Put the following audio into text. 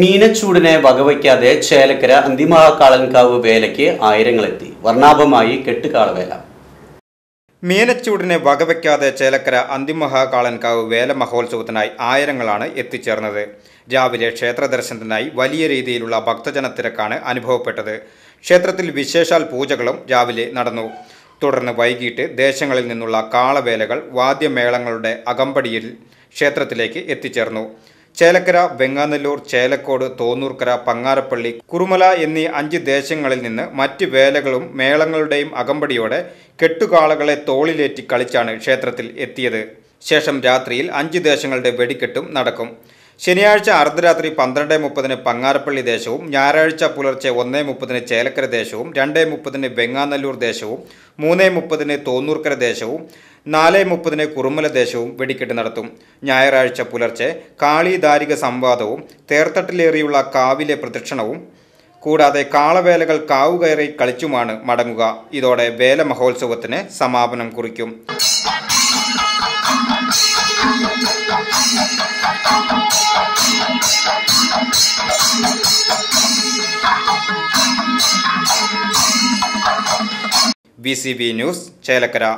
മീനച്ചൂടിനെ വകവയ്ക്കാതെ ചേലക്കര അന്തിമകാളൻകാവ് വേലയ്ക്ക് ആയിരങ്ങളെത്തി. വർണാഭമായി കെട്ടുകാളവേല. മീനച്ചൂടിനെ വകവയ്ക്കാതെ ചേലക്കര അന്തിമഹാകാളൻകാവ് വേല മഹോത്സവത്തിനായി ആയിരങ്ങളാണ് എത്തിച്ചേർന്നത്. രാവിലെ ക്ഷേത്ര ദർശനത്തിനായി വലിയ രീതിയിലുള്ള ഭക്തജന തിരക്കാണ് അനുഭവപ്പെട്ടത്. ക്ഷേത്രത്തിൽ വിശേഷാൽ പൂജകളും രാവിലെ നടന്നു. തുടർന്ന് വൈകിട്ട് ദേശങ്ങളിൽ നിന്നുള്ള കാളവേലകൾ വാദ്യമേളങ്ങളുടെ അകമ്പടിയിൽ ക്ഷേത്രത്തിലേക്ക് എത്തിച്ചേർന്നു. ചേലക്കര വെങ്ങാനല്ലൂർ ചേലക്കോട് തോന്നൂർക്കര പങ്ങാരപ്പള്ളി കുറുമല എന്നീ അഞ്ച് ദേശങ്ങളിൽ നിന്ന് മറ്റ് വേലകളും മേളങ്ങളുടെയും അകമ്പടിയോടെ കെട്ടുകാളകളെ തോളിലേറ്റി കളിച്ചാണ് ക്ഷേത്രത്തിൽ എത്തിയത്. ശേഷം രാത്രിയിൽ അഞ്ച് ദേശങ്ങളുടെ വെടിക്കെട്ടും നടക്കും. ശനിയാഴ്ച അർദ്ധരാത്രി പന്ത്രണ്ട് മുപ്പതിന് പങ്ങാരപ്പള്ളി ദേശവും ഞായറാഴ്ച പുലർച്ചെ ഒന്നേ മുപ്പതിന് ചേലക്കര ദേശവും രണ്ടേ മുപ്പതിന് വെങ്ങാനല്ലൂർ ദേശവും മൂന്നേ മുപ്പതിന് തോന്നൂർക്കര ദേശവും നാല് മുപ്പതിന് കുറുമല ദേശവും വെടിക്കെട്ട് നടത്തും. ഞായറാഴ്ച പുലർച്ചെ കാളിദാരിക സംവാദവും തേർത്തട്ടിലേറിയുള്ള കാവിലെ പ്രദക്ഷിണവും കൂടാതെ കാളവേലകൾ കാവുകയറി കളിച്ചുമാണ് മടങ്ങുക. ഇതോടെ വേല മഹോത്സവത്തിന് സമാപനം കുറിക്കും. BCB news చైలకరా.